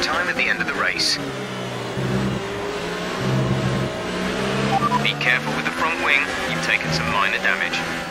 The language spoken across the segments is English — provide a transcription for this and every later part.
time at the end of the race. Be careful with the front wing, you've taken some minor damage.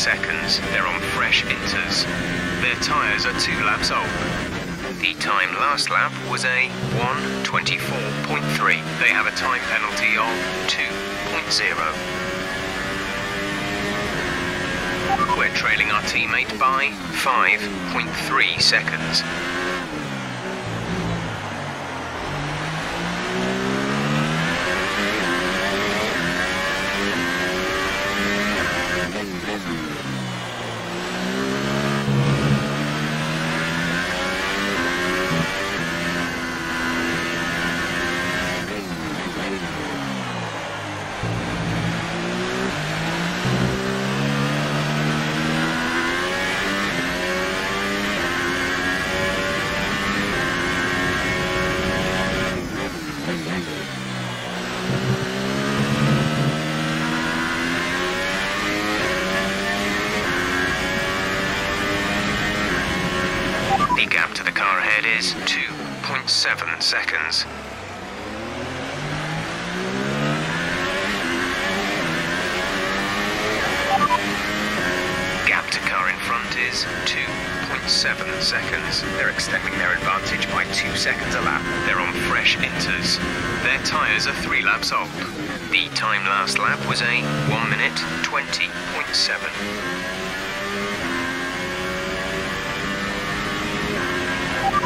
Seconds. They're on fresh inters. Their tyres are two laps old. The time last lap was a 124.3. They have a time penalty of 2.0. We're trailing our teammate by 5.3 seconds. It is 2.7 seconds. Gap to car in front is 2.7 seconds. They're extending their advantage by 2 seconds a lap. They're on fresh inters. Their tyres are 3 laps old. The time last lap was a 1 minute 20.7.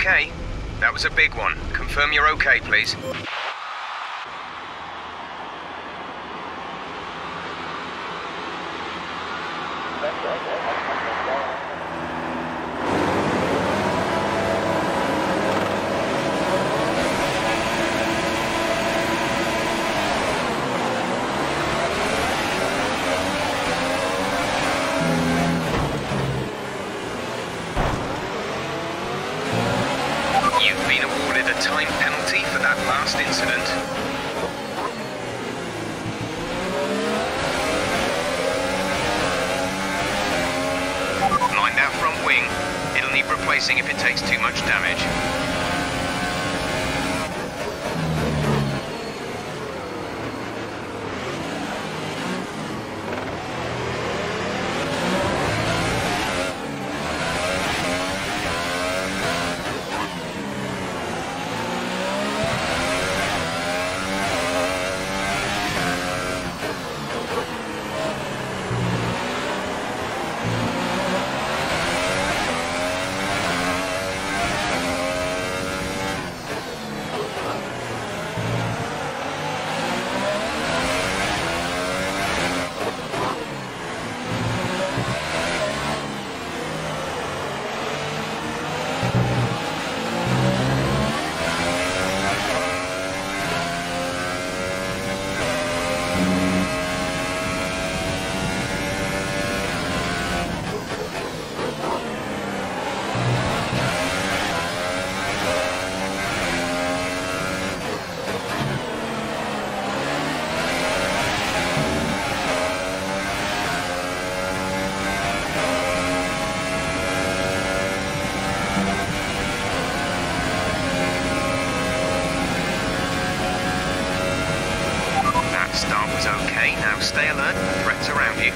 okay? That was a big one. Confirm you're okay, please.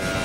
Bye.